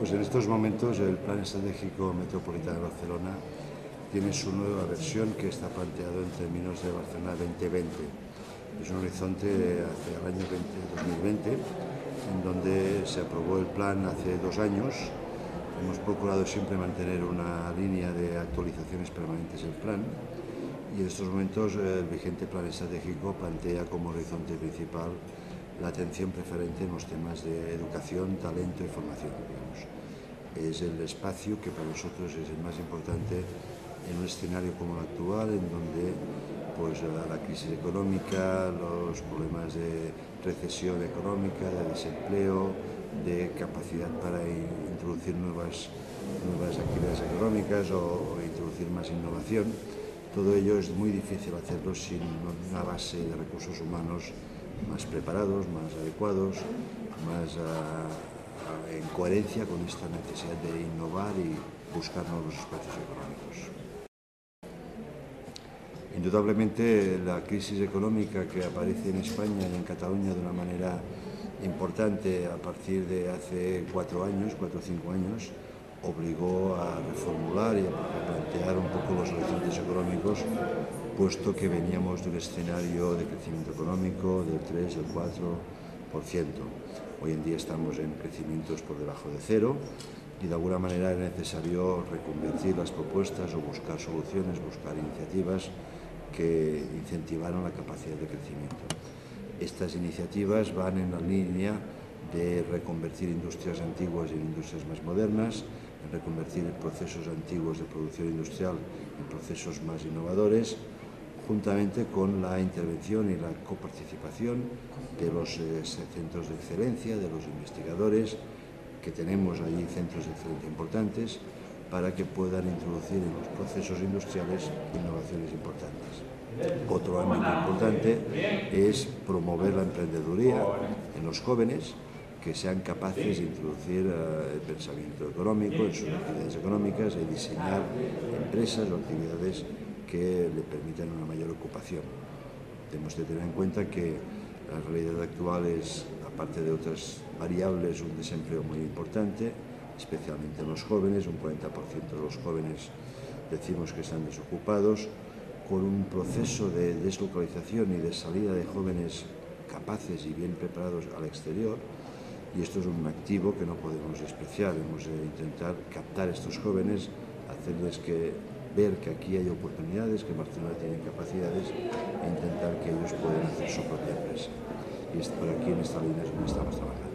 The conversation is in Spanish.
Pues en estos momentos el Plan Estratégico Metropolitano de Barcelona tiene su nueva versión que está planteado en términos de Barcelona 2020. Es un horizonte hacia el año 2020, en donde se aprobó el plan hace dos años. Hemos procurado siempre mantener una línea de actualizaciones permanentes del plan y en estos momentos el vigente plan estratégico plantea como horizonte principal la atención preferente en los temas de educación, talento y formación. Es el espacio que para nosotros es el más importante en un escenario como el actual, en donde pues, la crisis económica, los problemas de recesión económica, de desempleo, de capacidad para introducir nuevas, nuevas actividades económicas o, o introducir más innovación, todo ello es muy difícil hacerlo sin una base de recursos humanos más preparados, más adecuados, más uh, en coherencia con esta necesidad de innovar y buscar nuevos espacios económicos. Indudablemente la crisis económica que aparece en España y en Cataluña de una manera importante a partir de hace cuatro años, cuatro o cinco años, obligó a reformular y a plantear un poco los horizontes económicos, puesto que veníamos de un escenario de crecimiento económico del 3, del 4%. Hoy en día estamos en crecimientos por debajo de cero y de alguna manera es necesario reconvertir las propuestas o buscar soluciones, buscar iniciativas que incentivaron la capacidad de crecimiento. Estas iniciativas van en la línea de reconvertir industrias antiguas en industrias más modernas, en reconvertir procesos antiguos de producción industrial en procesos más innovadores, juntamente con la intervención y la coparticipación de los eh, centros de excelencia, de los investigadores, que tenemos allí centros de excelencia importantes, para que puedan introducir en los procesos industriales innovaciones importantes. Otro ámbito importante es promover la emprendeduría en los jóvenes, que sean capaces de introducir uh, el pensamiento económico en sus actividades económicas y diseñar empresas o actividades que le permitan una mayor ocupación. Tenemos que tener en cuenta que la realidad actual es, aparte de otras variables, un desempleo muy importante, especialmente en los jóvenes, un 40% de los jóvenes decimos que están desocupados, con un proceso de deslocalización y de salida de jóvenes capaces y bien preparados al exterior, y esto es un activo que no podemos despreciar. Hemos de intentar captar a estos jóvenes, hacerles que ver que aquí hay oportunidades, que Barcelona tiene capacidades e intentar que ellos puedan hacer su propia empresa. Y es por aquí en esta línea es donde estamos trabajando.